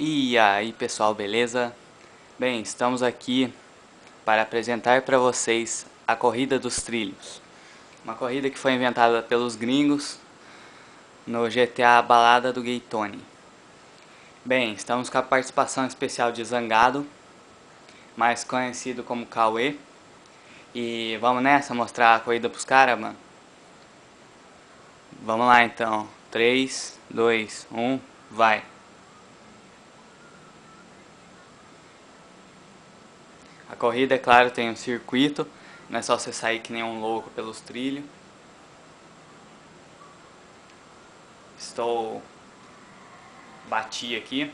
E aí pessoal, beleza? Bem, estamos aqui para apresentar para vocês a Corrida dos Trilhos. Uma corrida que foi inventada pelos gringos no GTA Balada do Gay Tony. Bem, estamos com a participação especial de Zangado, mais conhecido como Cauê. E vamos nessa mostrar a corrida pros caras, mano? Vamos lá então. 3, 2, 1, vai! Corrida, é claro, tem um circuito, não é só você sair que nem um louco pelos trilhos. Estou... Bati aqui.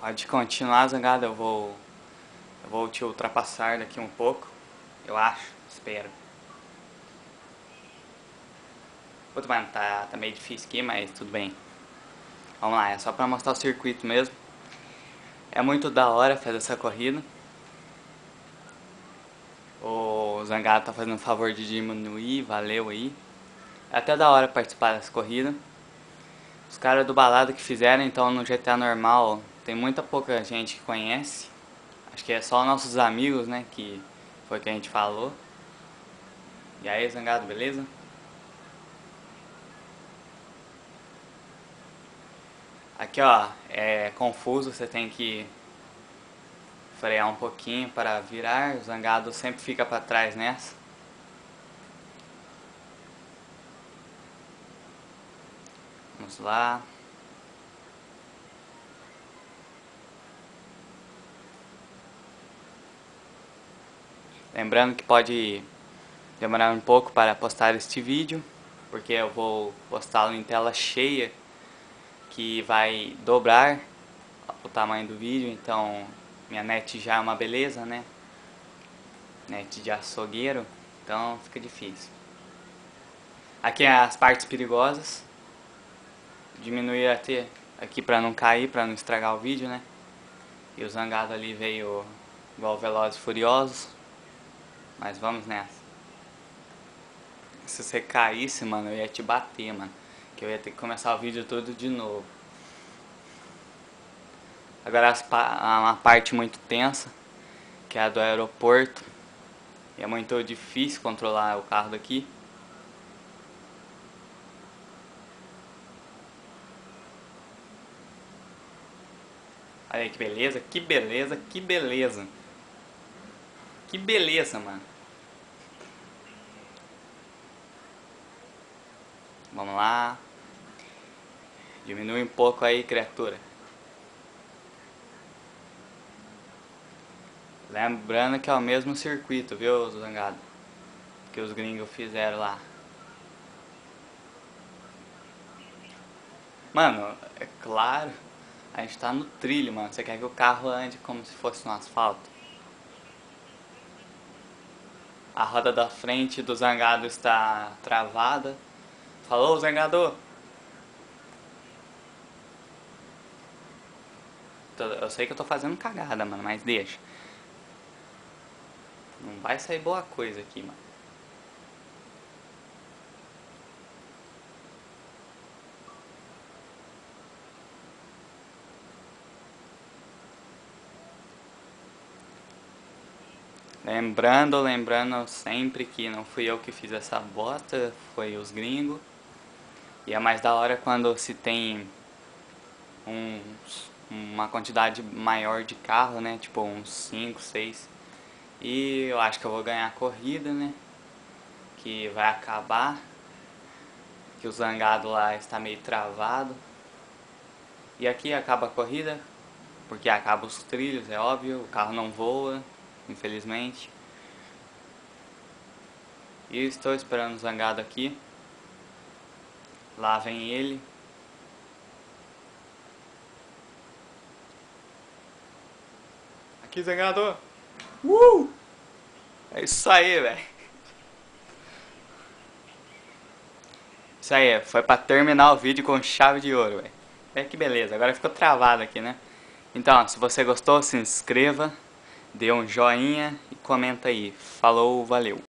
Pode continuar, Zangada, eu vou... Eu vou te ultrapassar daqui um pouco. Eu acho, espero. Puta, mano, tá, tá meio difícil aqui, mas tudo bem. Vamos lá, é só pra mostrar o circuito mesmo. É muito da hora fazer essa corrida. O Zangado tá fazendo um favor de diminuir, valeu aí. É até da hora participar dessa corrida. Os caras do balado que fizeram, então no GTA normal tem muita pouca gente que conhece. Acho que é só nossos amigos, né, que foi o que a gente falou. E aí, Zangado, beleza? Aqui ó, é confuso, você tem que frear um pouquinho para virar, o zangado sempre fica para trás nessa. Vamos lá. Lembrando que pode demorar um pouco para postar este vídeo, porque eu vou postá-lo em tela cheia que vai dobrar o tamanho do vídeo, então minha net já é uma beleza, né? Net de açougueiro, então fica difícil. Aqui é as partes perigosas. Diminuir até aqui para não cair, para não estragar o vídeo, né? E o zangado ali veio igual Velozes Furiosos. Mas vamos nessa. Se você caísse, mano, eu ia te bater, mano que eu ia ter que começar o vídeo todo de novo. Agora uma parte muito tensa, que é a do aeroporto. E é muito difícil controlar o carro daqui. Olha aí que beleza, que beleza, que beleza. Que beleza, mano. Vamos lá. Diminui um pouco aí, criatura. Lembrando que é o mesmo circuito, viu, Zangado? Que os gringos fizeram lá. Mano, é claro, a gente tá no trilho, mano. Você quer que o carro ande como se fosse no asfalto? A roda da frente do Zangado está travada. Falou, Zangador? Eu sei que eu tô fazendo cagada, mano, mas deixa. Não vai sair boa coisa aqui, mano. Lembrando, lembrando sempre que não fui eu que fiz essa bota, foi os gringos. E é mais da hora quando se tem uns uma quantidade maior de carro, né? Tipo uns 5, 6. E eu acho que eu vou ganhar a corrida, né? Que vai acabar. Que o zangado lá está meio travado. E aqui acaba a corrida, porque acaba os trilhos, é óbvio. O carro não voa, infelizmente. E estou esperando o zangado aqui. Lá vem ele. Aqui, Zangador. Uh! É isso aí, velho. Isso aí, foi pra terminar o vídeo com chave de ouro, velho. É que beleza, agora ficou travado aqui, né? Então, se você gostou, se inscreva, dê um joinha e comenta aí. Falou, valeu!